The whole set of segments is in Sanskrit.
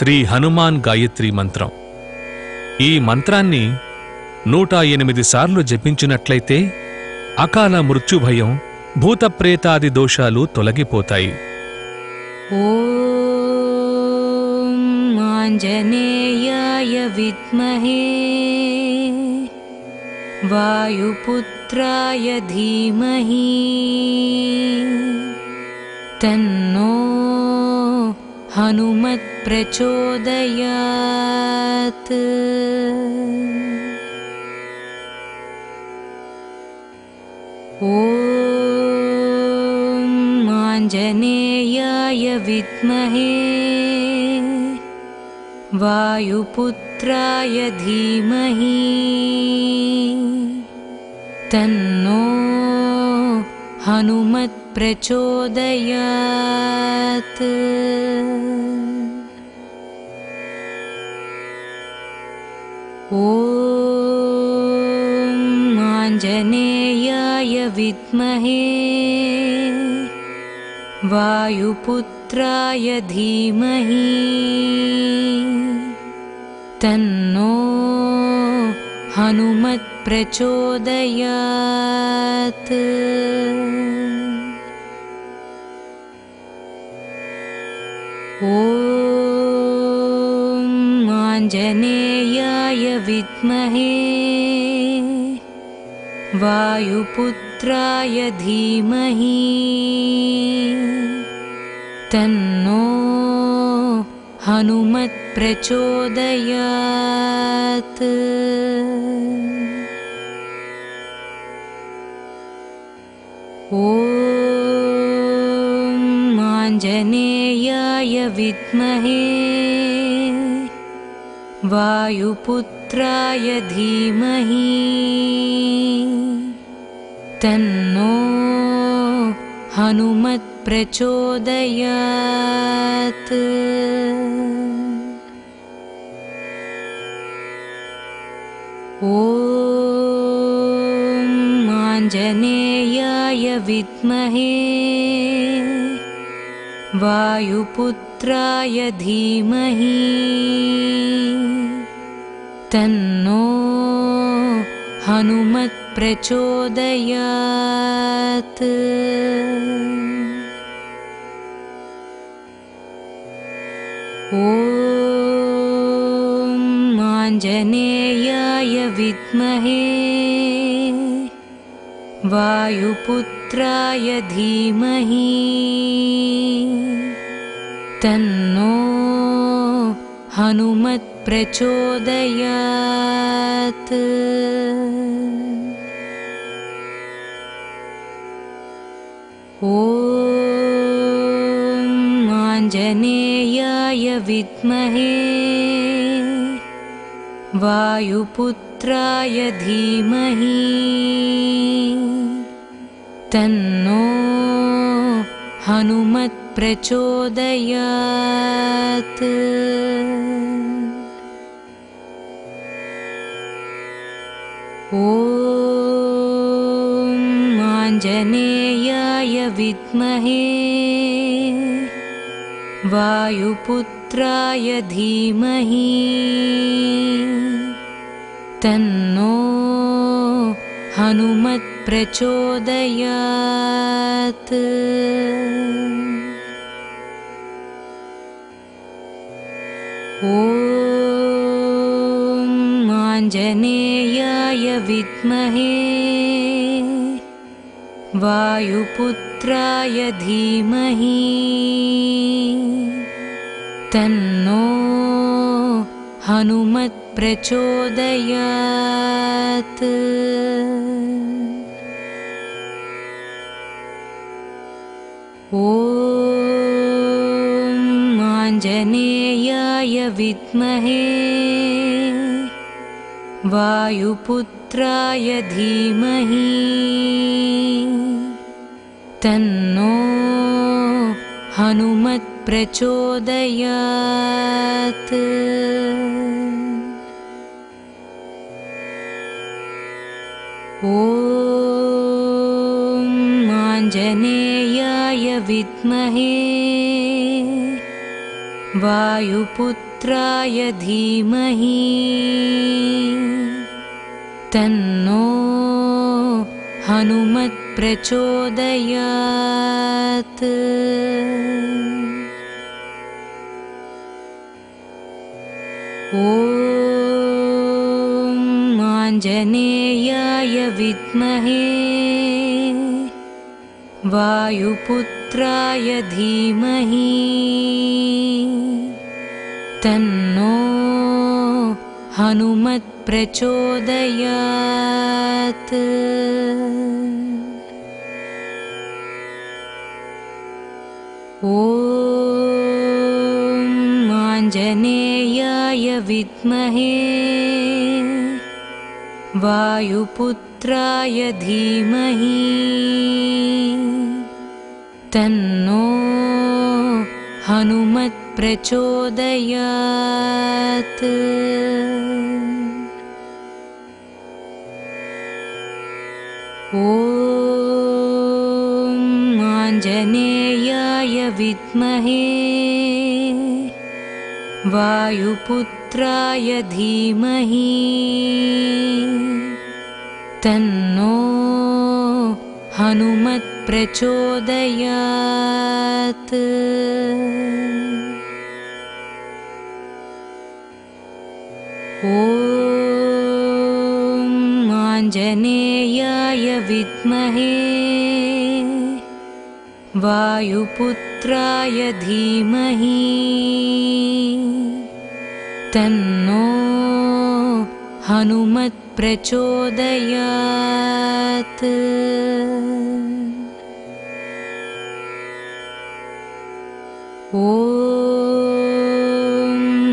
శ్రీ హనుమాన్ గాయత్రి మంత్రం. ఈ మంత్రాన్ని నూట ఎనిమిది సార్లు జపించినట్లయితే అకాల మృత్యుభయం భూతప్రేతాది దోషాలు తొలగిపోతాయి. ఆంజనేయాయ విద్మహే. వాయుపుత్రాయ ధీమహి. తన్నో हनुमत्प्रचोदयात् ॐ आञ्जनेयाय विद्महे वायुपुत्राय धीमहि तन्नो हनुमत्प्रचोदयात् ॐ आञ्जनेयाय विद्महे वायुपुत्राय धीमहि तन्नो हनुमत्प्रचोदयात्। ॐ आञ्जनेयाय विद्महे वायुपुत्राय धीमहि तन्नो हनुमत्प्रचोदयात् ॐ आञ्जनेयाय विद्महे वायुपुत्राय धीमहि तन्नो हनुमत्प्रचोदयात्। ॐ आञ्जनेयाय विद्महे। वायुपुत्राय धीमहि। तन्नो हनुमत्प्रचोदयात्। ॐ आञ्जनेयाय विद्महे वायुपुत्राय धीमहि। तन्नो हनुमत्प्रचोदयात्। ॐ आञ्जनेयाय विद्महे। वायुपुत्राय धीमहि तन्नो हनुमत्प्रचोदयात् ॐ आञ्जनेयाय विद्महे वायुपुत्राय धीमहि। तन्नो हनुमत्प्रचोदयात् ॐ आञ्जनेयाय विद्महे वायुपुत्राय धीमहि तन्नो हनुमत्प्रचोदयात् ॐ आञ्जनेयाय विद्महे वायुपुत्राय धीमहि तन्नो हनुमत्प्रचोदयात् ॐ आञ्जनेयाय विद्महे। वायुपुत्राय धीमहि। तन्नो हनुमत्प्रचोदयात्। ॐ आञ्जनेयाय विद्महे वायुपुत्राय धीमहि। तन्नो हनुमत्प्रचोदयात्। ॐ आञ्जनेयाय विद्महे। वायुपुत्राय धीमहि तन्नो हनुमत्प्रचोदयात् ॐ आञ्जनेयाय विद्महे वायुपुत्राय धीमहि तन्नो हनुमत्प्रचोदयात् ॐ आञ्जनेयाय विद्महे वायुपुत्राय धीमहि तन्नो हनुमत्प्रचोदयात् ॐ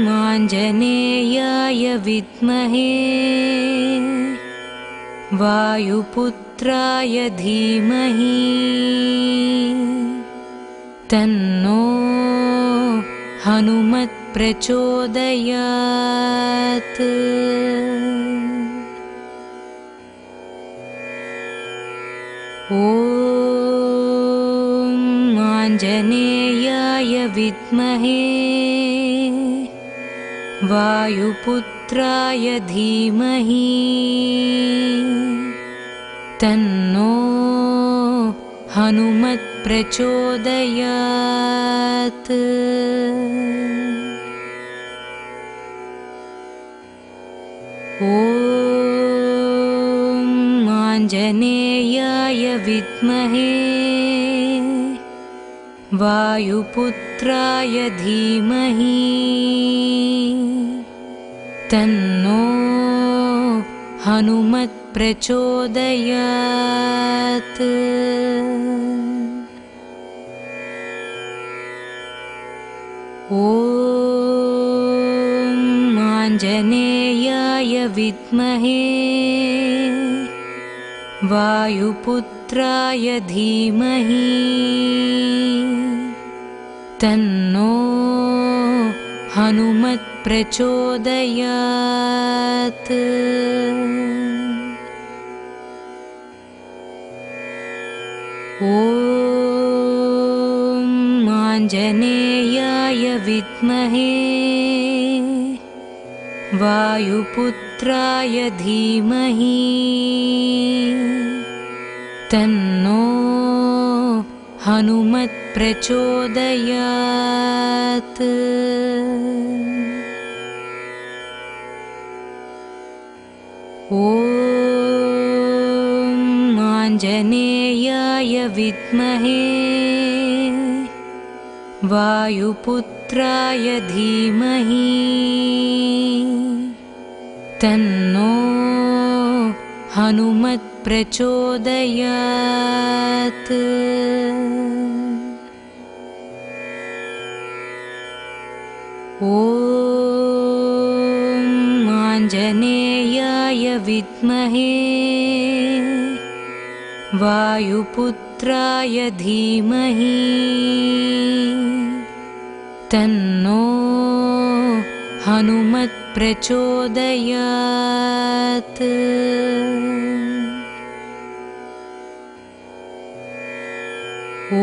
आञ्जनेयाय विद्महे वायुपुत्राय धीमहि तन्नो हनुमत्प्रचोदयात्। ॐ आञ्जनेयाय विद्महे। वायुपुत्राय धीमहि। तन्नो हनुमत्प्रचोदयात्। ॐ आञ्जनेयाय विद्महे वायुपुत्राय धीमहि तन्नो हनुमत्प्रचोदयात्। ॐ आञ्जनेयाय विद्महे वायुपुत्राय धीमहि तन्नो हनुमत्प्रचोदयात्। ॐ आञ्जनेयाय विद्महे वायुपुत्राय धीमहि तन्नो हनुमत्प्रचोदयात् ॐ आञ्जनेयाय विद्महे वायुपुत्राय धीमहि। तन्नो हनुमत्प्रचोदयात् ॐ आञ्जनेयाय विद्महे वायुपुत्राय धीमहि तन्नो हनुमत्प्रचोदयात् ॐ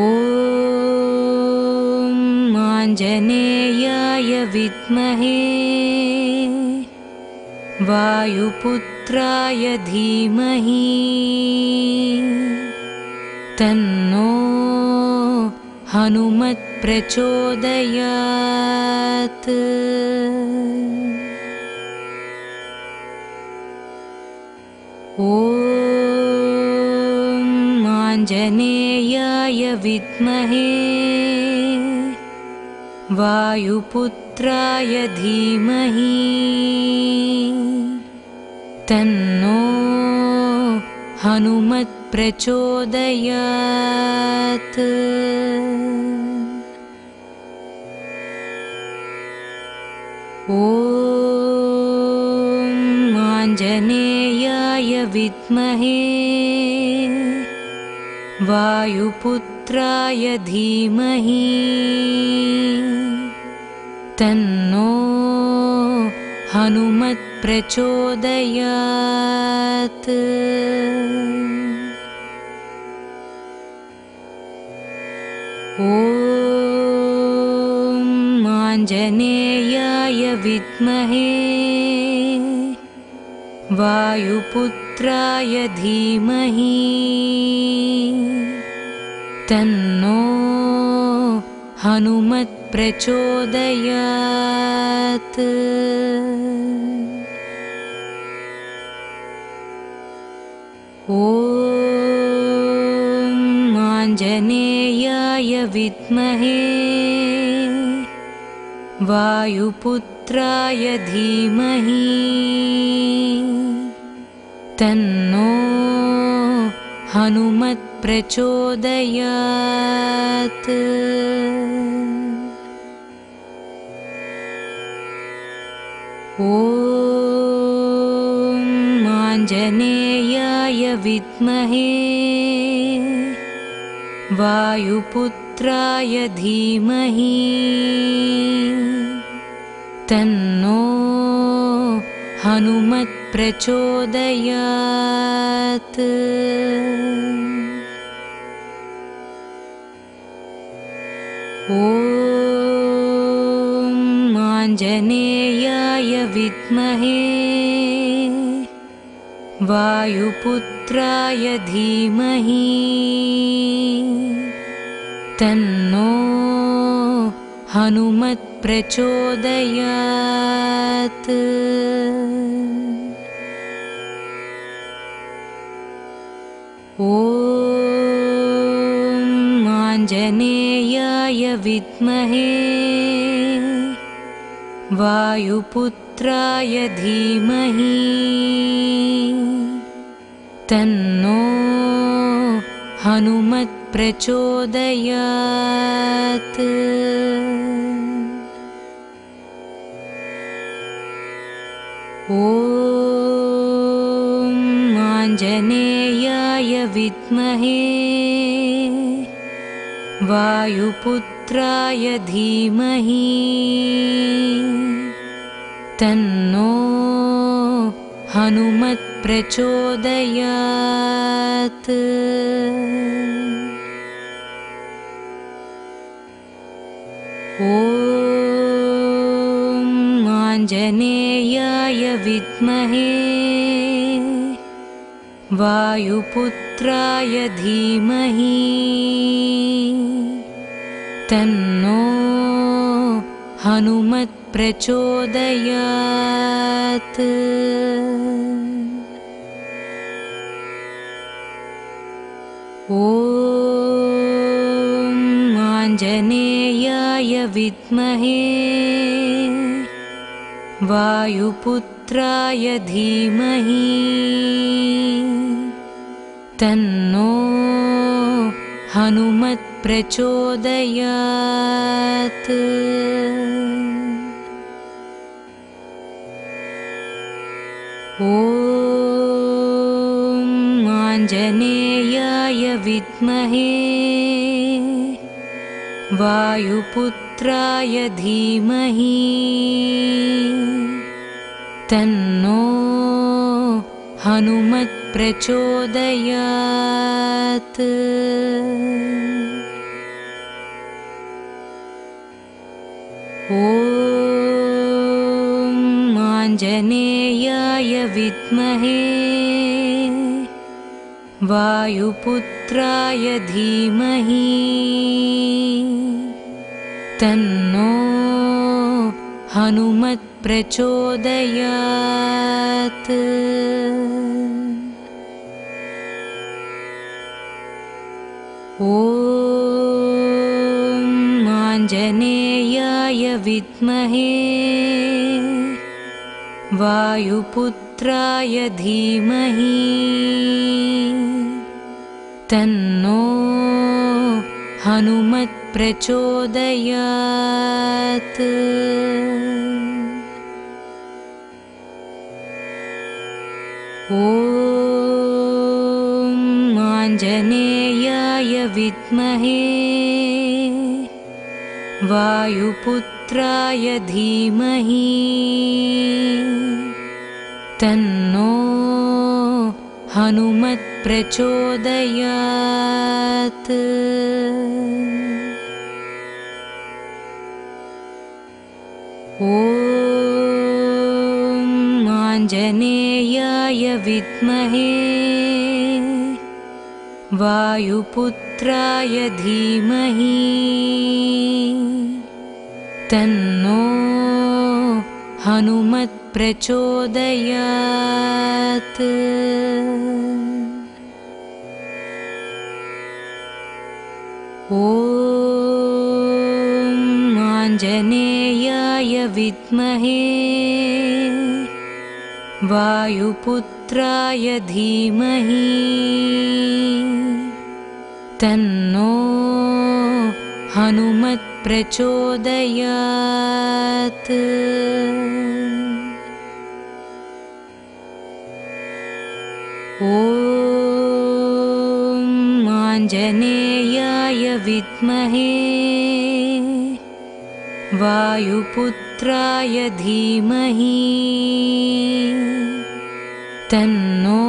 आञ्जनेयाय विद्महे वायुपुत्राय धीमहि तन्नो हनुमत्प्रचोदयात्। ॐ आञ्जनेयाय विद्महे। वायुपुत्राय धीमहि। तन्नो हनुमत्प्रचोदयात्। ॐ आञ्जनेयाय विद्महे वायुपुत्राय धीमहि तन्नो हनुमत्प्रचोदयात्। ॐ आञ्जनेयाय विद्महे वायुपुत्राय धीमहि तन्नो हनुमत्प्रचोदयात्। ॐ आञ्जनेयाय विद्महे वायुपुत्राय धीमहि तन्नो हनुमत्प्रचोदयात्। ॐ आञ्जनेयाय विद्महे वायुपुत्राय धीमहि। तन्नो हनुमत्प्रचोदयात् ॐ आञ्जनेयाय विद्महे वायुपुत्राय धीमहि तन्नो हनुमत्प्रचोदयात् ॐ आञ्जनेयाय विद्महे वायुपुत्राय धीमहि तन्नो हनुमत्प्रचोदयात्। ॐ आञ्जनेयाय विद्महे। वायुपुत्राय धीमहि। तन्नो हनुमत्प्रचोदयात्। ॐ आञ्जनेयाय विद्महे वायुपुत्राय धीमहि तन्नो हनुमत्प्रचोदयात्। ॐ आञ्जनेयाय विद्महे वायुपुत्राय धीमहि तन्नो हनुमत्प्रचोदयात्। ॐ आञ्जनेयाय विद्महे वायुपुत्राय धीमहि तन्नो हनुमत्प्रचोदयात् ॐ आञ्जनेयाय विद्महे वायुपुत्राय धीमहि। तन्नो हनुमत्प्रचोदयात् ॐ आञ्जनेयाय विद्महे वायुपुत्राय धीमहि तन्नो हनुमत्प्रचोदयात् ॐ आञ्जनेयाय विद्महे वायुपुत्राय धीमहि तन्नो हनुमत्प्रचोदयात्। ॐ आञ्जनेयाय विद्महे। वायुपुत्राय धीमहि। तन्नो हनुमत्प्रचोदयात्। ॐ आञ्जनेयाय विद्महे वायुपुत्राय धीमहि तन्नो हनुमत्प्रचोदयात्। ॐ आञ्जनेयाय विद्महे वायुपुत्राय धीमहि। तन्नो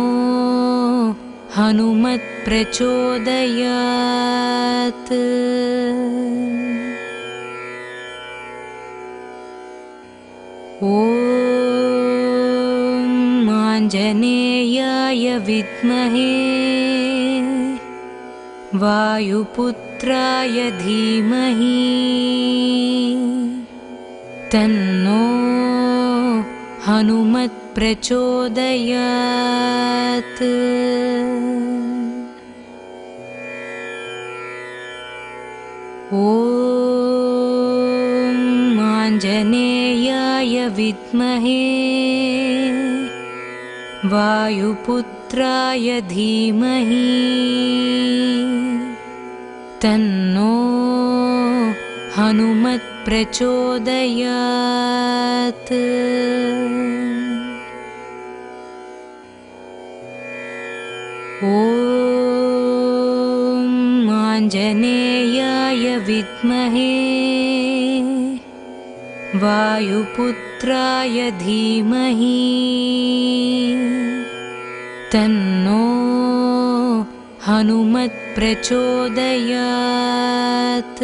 हनुमत्प्रचोदयात्। ॐ आञ्जनेयाय विद्महे। वायुपुत्राय धीमहि तन्नो हनुमत्प्रचोदयात् ॐ आञ्जनेयाय विद्महे वायुपुत्राय धीमहि तन्नो हनुमत्प्रचोदयात् ॐ आञ्जनेयाय विद्महे वायुपुत्राय धीमहि तन्नो हनुमत्प्रचोदयात्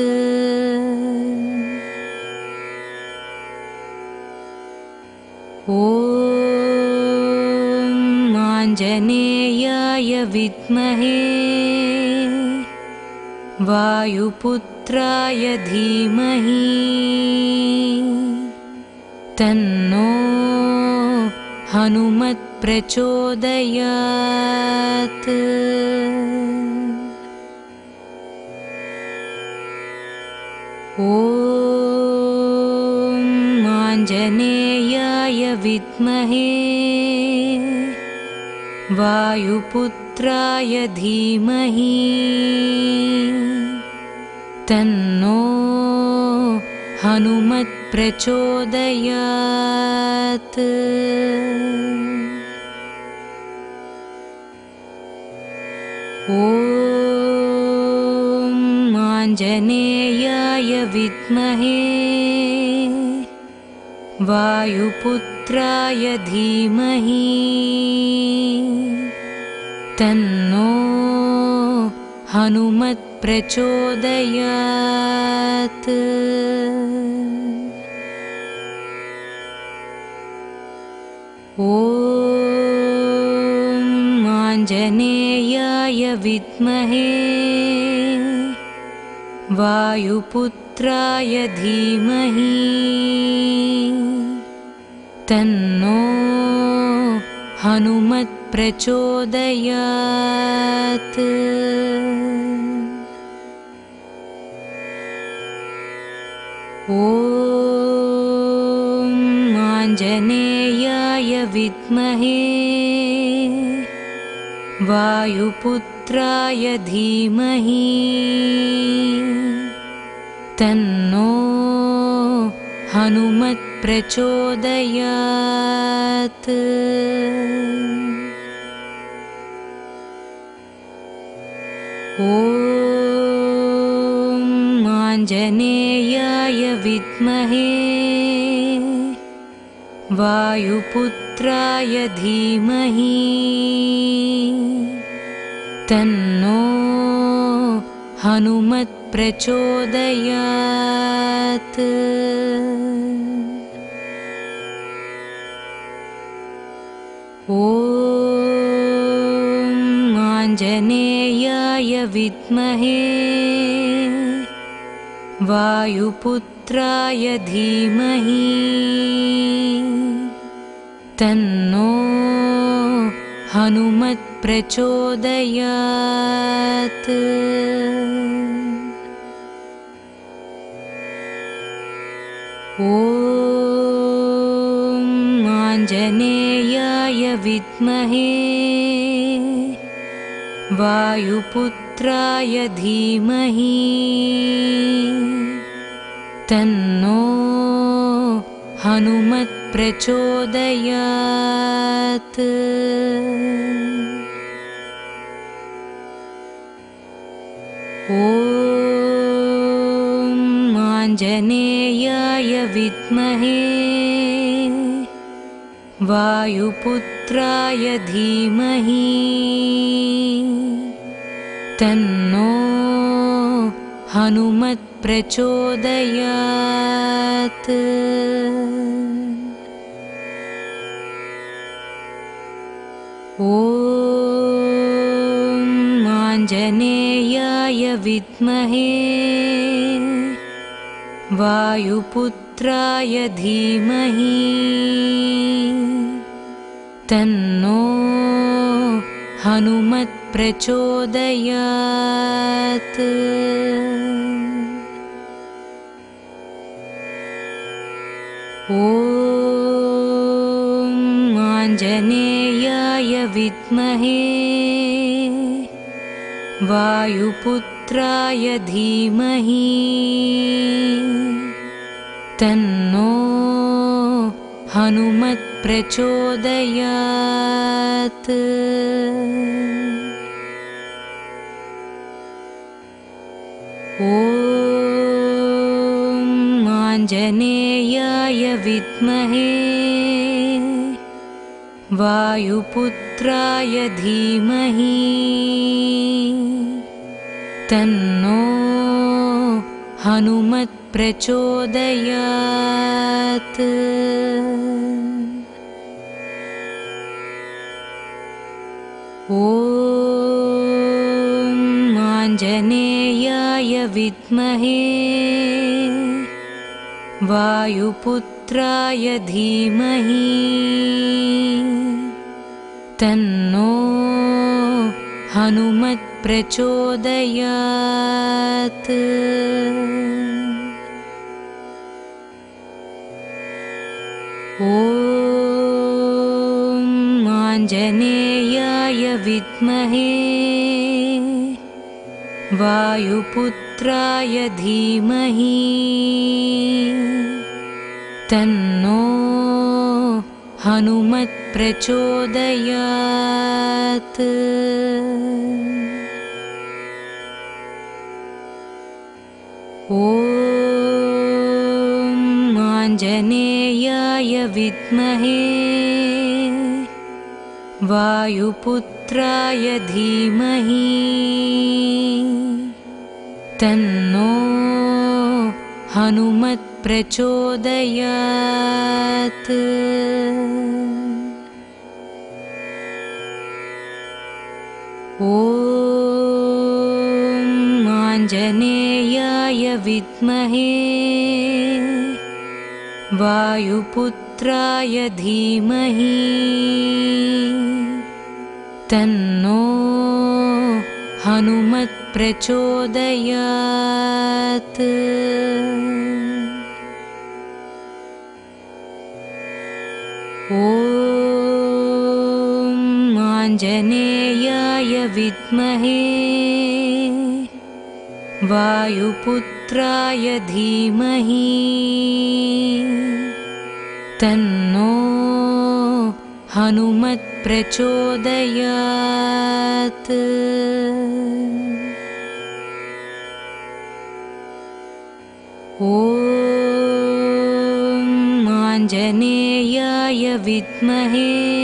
ॐ आञ्जनेयाय विद्महे वायुपुत्राय धीमहि तन्नो हनुमत्प्रचोदयात्। ॐ आञ्जनेयाय विद्महे। वायुपुत्राय धीमहि। तन्नो हनुमत्प्रचोदयात्। ॐ आञ्जनेयाय विद्महे वायुपुत्राय धीमहि। तन्नो हनुमत्प्रचोदयात्। ॐ आञ्जनेयाय विद्महे। वायुपुत्राय धीमहि तन्नो हनुमत्प्रचोदयात् ॐ आञ्जनेयाय विद्महे वायुपुत्राय धीमहि तन्नो हनुमत्प्रचोदयात् ॐ आञ्जनेयाय विद्महे वायुपुत्राय धीमहि तन्नो हनुमत्प्रचोदयात् ॐ आञ्जनेयाय विद्महे वायुपुत्राय धीमहि तन्नो हनुमत्प्रचोदयात् ॐ आञ्जनेयाय विद्महे। वायुपुत्राय धीमहि। तन्नो हनुमत्प्रचोदयात्। ॐ आञ्जनेयाय विद्महे वायुपुत्राय धीमहि। तन्नो हनुमत्प्रचोदयात्। ॐ आञ्जनेयाय विद्महे वायुपुत्राय धीमहि तन्नो हनुमत्प्रचोदयात्। ॐ आञ्जनेयाय विद्महे वायुपुत्राय धीमहि। तन्नो हनुमत्प्रचोदयात्। ॐ आञ्जनेयाय विद्महे। वायुपुत्राय धीमहि तन्नो हनुमत्प्रचोदयात् ॐ आञ्जनेयाय विद्महे वायुपुत्राय धीमहि तन्नो हनुमत्प्रचोदयात् ॐ आञ्जनेयाय विद्महे वायुपुत्राय धीमहि तन्नो हनुमत्प्रचोदयात् वायुपुत्राय विद्महे। वायुपुत्राय धीमहि। तन्नो हनुमत्प्रचोदयात्। ॐ आञ्जनेयाय विद्महे। वायुपुत्राय धीमहि तन्नो हनुमत्प्रचोदयात्। ॐ आञ्जनेयाय विद्महे वायुपुत्राय धीमहि। तन्नो हनुमत्प्रचोदयात्। ॐ आञ्जनेयाय विद्महे।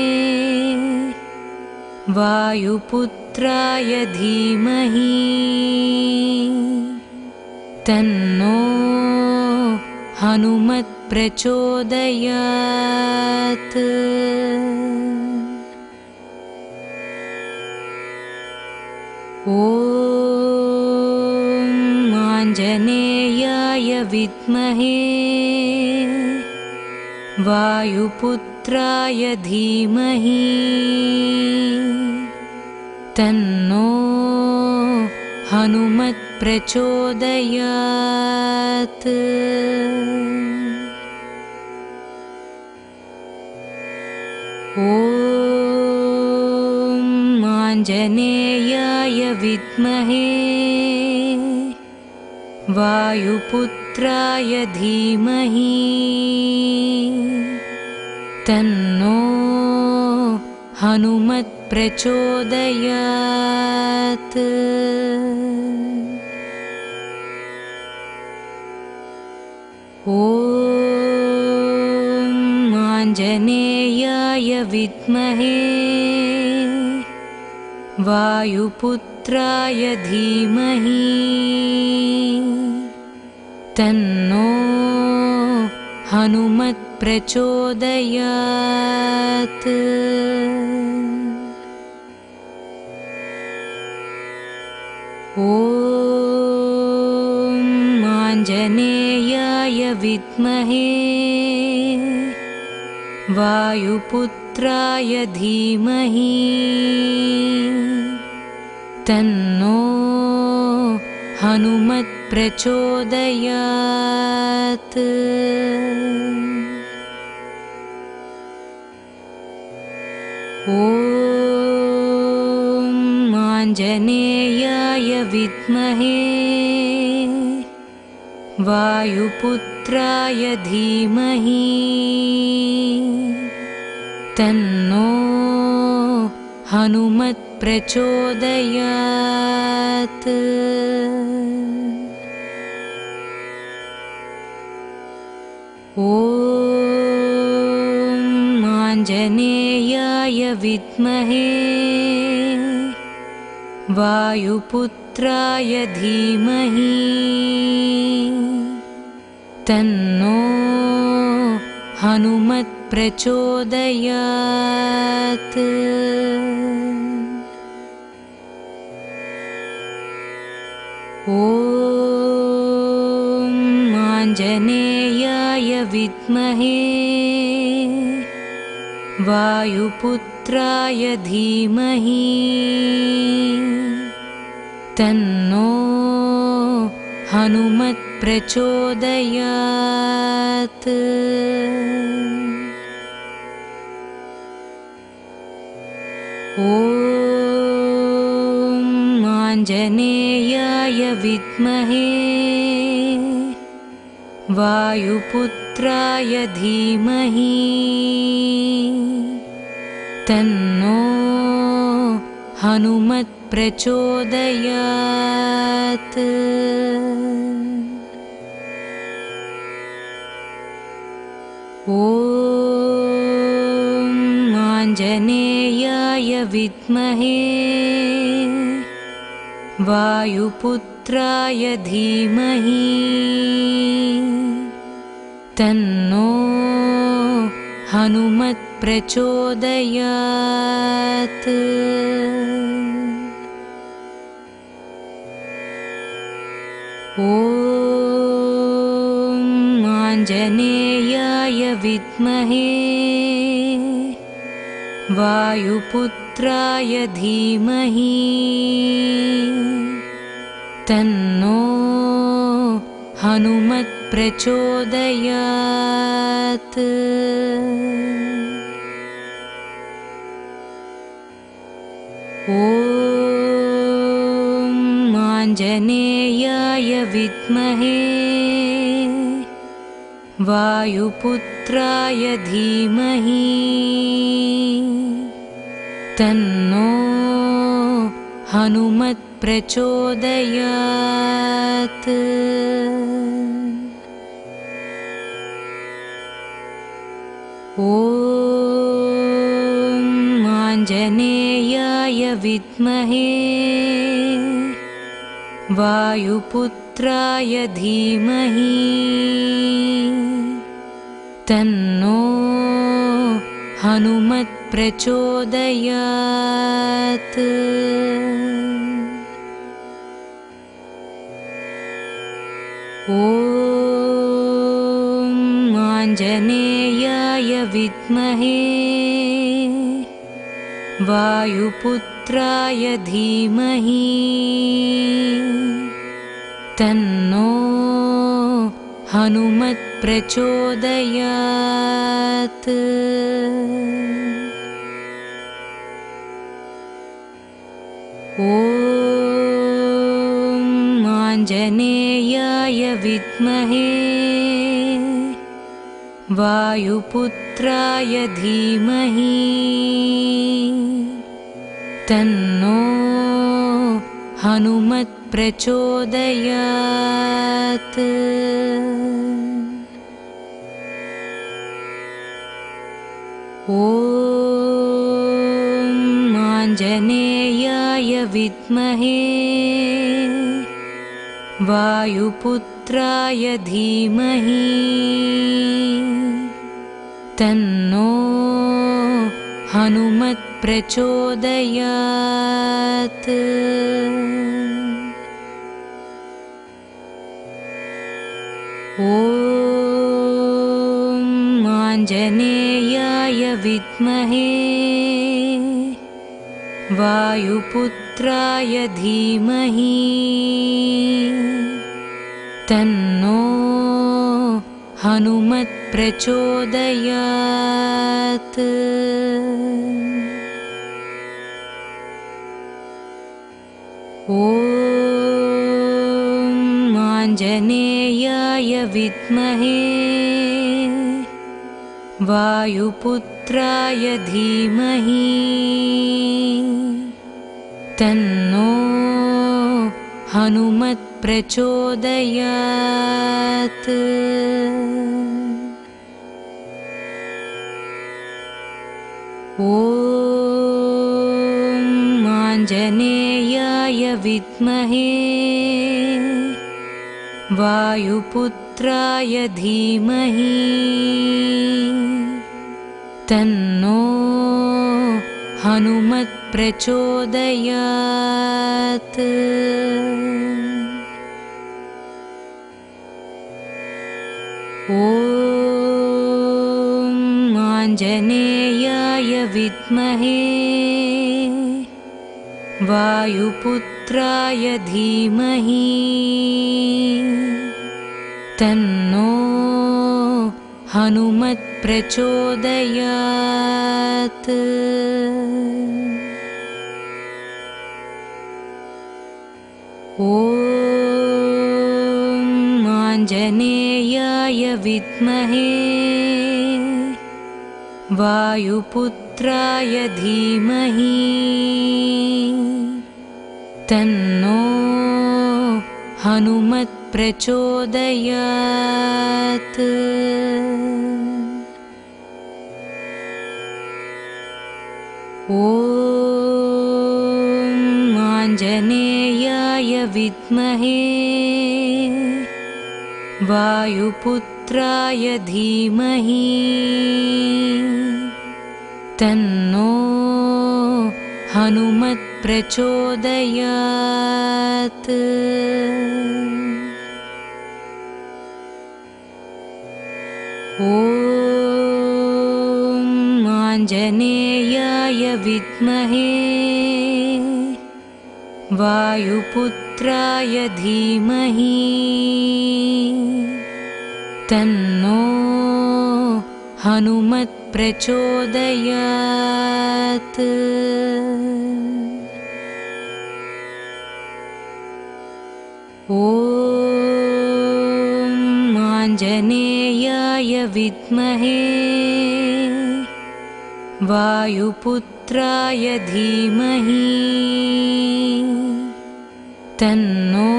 वायुपुत्राय धीमहि तन्नो हनुमत्प्रचोदयात् ॐ आञ्जनेयाय विद्महे वायुपुत्राय धीमहि तन्नो हनुमत्प्रचोदयात् ॐ आञ्जनेयाय विद्महे वायुपुत्राय धीमहि तन्नो हनुमत्प्रचोदयात् विद्महे। वायुपुत्राय धीमहि। तन्नो हनुमत्प्रचोदयात्। ॐ आञ्जनेयाय विद्महे वायुपुत्राय धीमहि तन्नो हनुमत्प्रचोदयात्। ॐ आञ्जनेयाय विद्महे वायुपुत्राय धीमहि। तन्नो हनुमत्प्रचोदयात्। ॐ आञ्जनेयाय विद्महे वायुपुत्राय धीमहि। तन्नो हनुमत्प्रचोदयात्। ॐ आञ्जनेयाय विद्महे वायुपुत्राय धीमहि तन्नो हनुमत्प्रचोदयात्। ॐ आञ्जनेयाय विद्महे वायुपुत्राय धीमहि। तन्नो हनुमत्प्रचोदयात्। ॐ आञ्जनेयाय विद्महे। वायुपुत्राय धीमहि तन्नो हनुमत्प्रचोदयात् ॐ माञ्जनेयाय विद्महे वायुपुत्राय धीमहि तन्नो हनुमत् हनुमत्प्रचोदयात् ॐ आञ्जनेयाय विद्महे वायुपुत्राय धीमहि तन्नो हनुमत्प्रचोदयात् ॐ आञ्जनेयाय विद्महे वायुपुत्राय धीमहि तन्नो हनुमत्प्रचोदयात् ॐ आञ्जनेयाय विद्महे। वायुपुत्राय धीमहि। तन्नो हनुमत्प्रचोदयात्। ॐ आञ्जनेयाय विद्महे वायुपुत्राय धीमहि। तन्नो हनुमत्प्रचोदयात्। ॐ आञ्जनेयाय विद्महे। वायुपुत्राय धीमहि तन्नो हनुमत्प्रचोदयात् ॐ आञ्जनेयाय विद्महे वायुपुत्राय धीमहि तन्नो हनुमत्प्रचोदयात्। ॐ आञ्जनेयाय विद्महे वायुपुत्राय धीमहि तन्नो हनुमत्प्रचोदयात् ॐ आञ्जनेयाय विद्महे वायुपुत्राय धीमहि तन्नो हनुमत्प्रचोदयात्। ॐ आञ्जनेयाय विद्महे। वायुपुत्राय धीमहि। तन्नो हनुमत्प्रचोदयात्। ॐ आञ्जनेयाय विद्महे वायुपुत्राय धीमहि तन्नो हनुमत्प्रचोदयात्। ॐ आञ्जनेयाय विद्महे वायुपुत्राय धीमहि तन्नो हनुमत्प्रचोदयात् ॐ माञ्जनेयाय विद्महे वायुपुत्राय धीमहि। तन्नो हनुमत्प्रचोदयात्। ॐ आञ्जनेयाय विद्महे वायुपुत्राय धीमहि तन्नो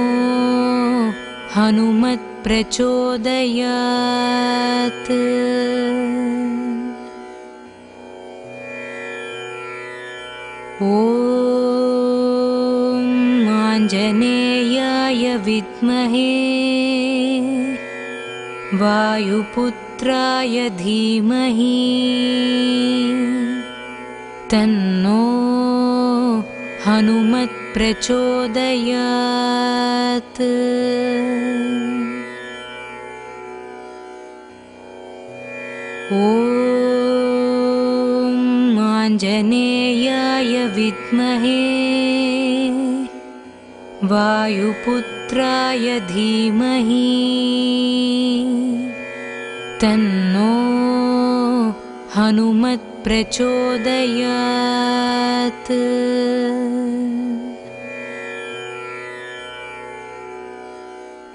हनुमत्प्रचोदयात् ॐ आञ्जनेयाय विद्महे वायुपुत्राय धीमहि तन्नो हनुमत्प्रचोदयात्। ॐ आञ्जनेयाय विद्महे। वायुपुत्राय धीमहि। तन्नो हनुमत्प्रचोदयात्।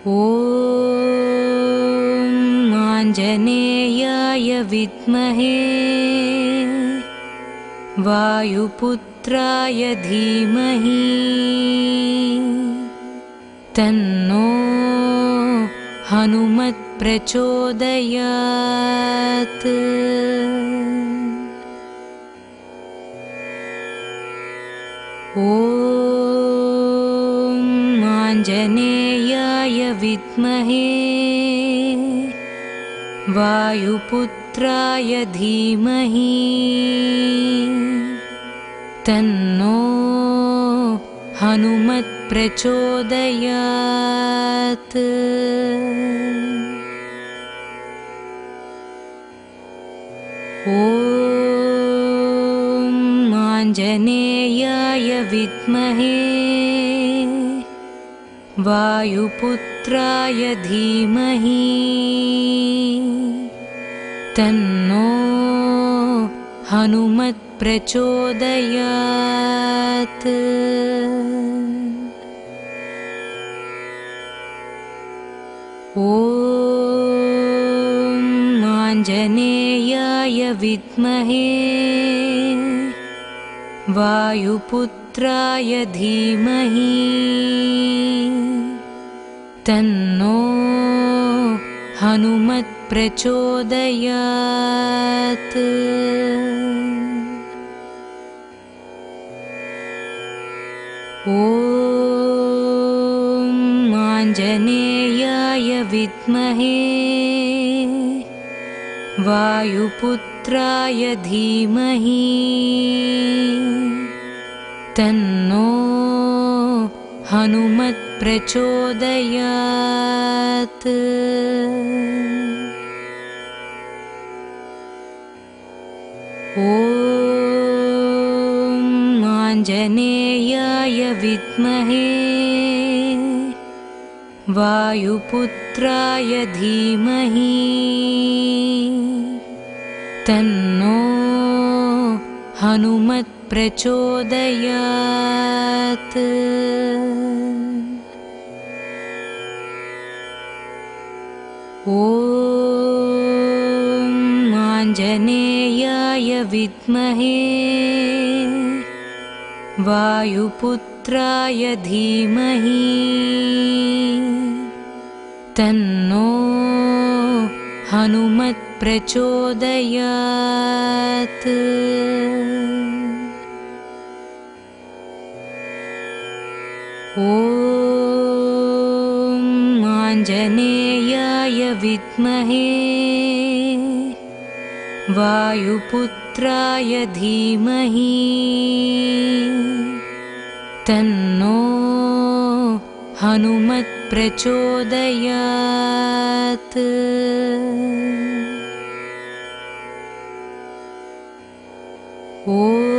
ॐ आञ्जनेयाय विद्महे वायुपुत्राय धीमहि तन्नो हनुमत्प्रचोदयात्। ॐ आञ्जनेयाय विद्महे वायुपुत्राय धीमहि। तन्नो हनुमत्प्रचोदयात्। ॐ आञ्जनेयाय विद्महे वायुपुत्राय धीमहि। तन्नो हनुमत्प्रचोदयात्। ॐ आञ्जनेयाय विद्महे वायुपुत्राय धीमहि। तन्नो हनुमत्प्रचोदयात्। ॐ आञ्जनेयाय विद्महे। वायुपुत्राय धीमहि तन्नो हनुमत्प्रचोदयात्। ॐ आञ्जनेयाय विद्महे वायुपुत्राय धीमहि। तन्नो हनुमत्प्रचोदयात् ॐ आञ्जनेयाय विद्महे वायुपुत्राय धीमहि तन्नो हनुमत्प्रचोदयात् ॐ माञ्जनेयाय विद्महे वायुपुत्राय धीमहि तन्नो हनुमत्प्रचोदयात्। ॐ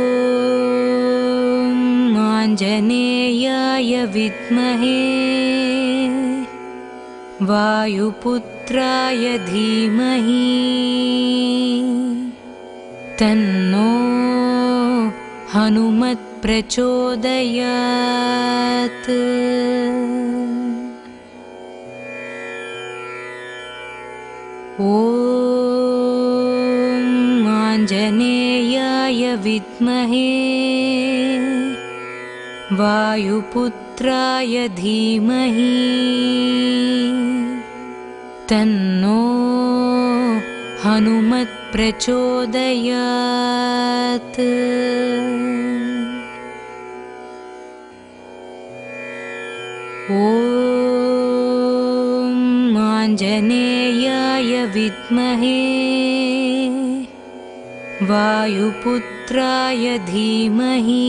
आञ्जनेयाय विद्महे। वायुपुत्राय धीमहि। तन्नो हनुमत्प्रचोदयात्। ॐ आञ्जनेयाय विद्महे वायुपुत्राय धीमहि तन्नो हनुमत्प्रचोदयात्। ॐ आञ्जनेयाय विद्महे वायुपुत्राय धीमहि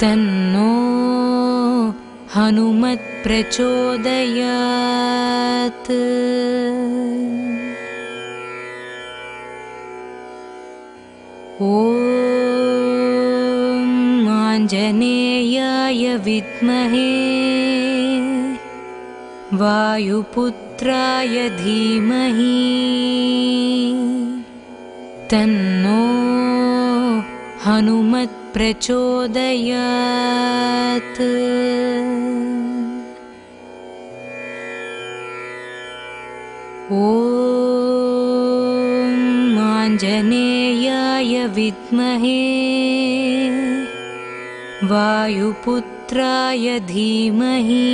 तन्नो हनुमत्प्रचोदयात्। ॐ आञ्जनेयाय विद्महे वायुपुत्राय धीमहि तन्नो हनुमत्प्रचोदयात् ॐ आञ्जनेयाय विद्महे वायुपुत्राय धीमहि।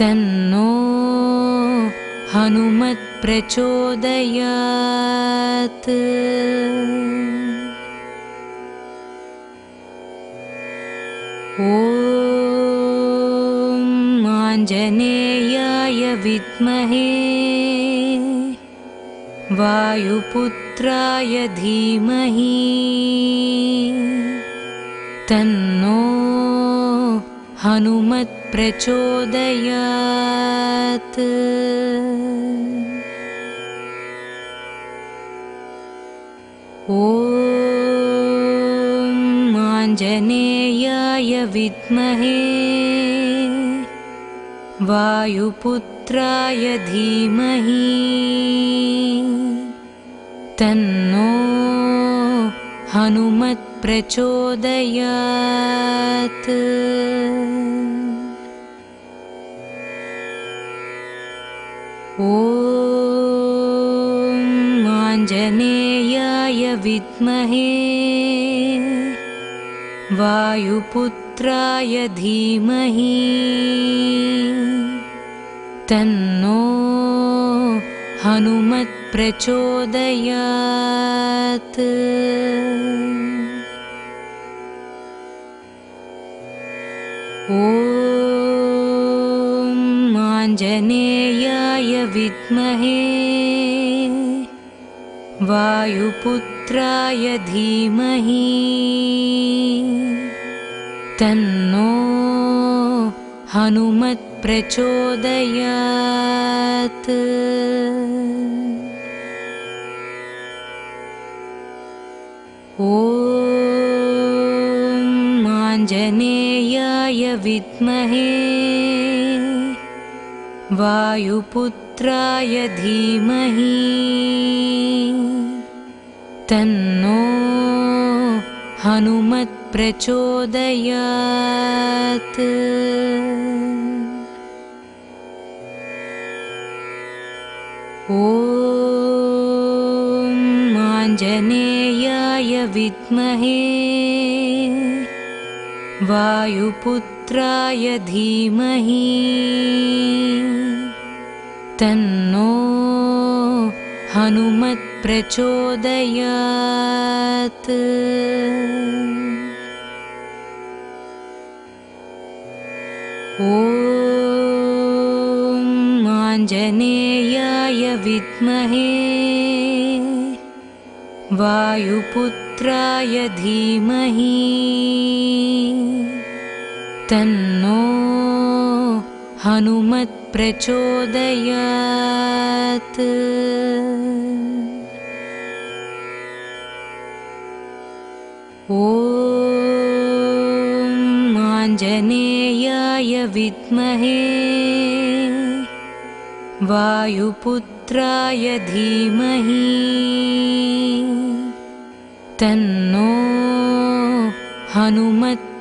तन्नो हनुमत्प्रचोदयात् ॐ आञ्जनेयाय विद्महे वायुपुत्राय धीमहि तन्नो हनुमत्प्रचोदयात् ॐ आञ्जनेयाय विद्महे वायुपुत्राय धीमहि तन्नो हनुमत्प्रचोदयात्। ॐ आञ्जनेयाय विद्महे। वायुपुत्राय धीमहि। तन्नो हनुमत्प्रचोदयात्। ॐ आञ्जनेयाय विद्महे वायुपुत्राय धीमहि तन्नो हनुमत्प्रचोदयात्। ॐ आञ्जनेयाय विद्महे वायुपुत्राय धीमहि तन्नो हनुमत्प्रचोदयात्। ॐ आञ्जनेयाय विद्महे वायुपुत्राय धीमहि तन्नो हनुमत्प्रचोदयात् ॐ आञ्जनेयाय विद्महे वायुपुत्राय धीमहि तन्नो हनुमत्प्रचोदयात् ॐ आञ्जनेयाय विद्महे वायुपुत्राय धीमहि तन्नो हनुमत्प्रचोदयात्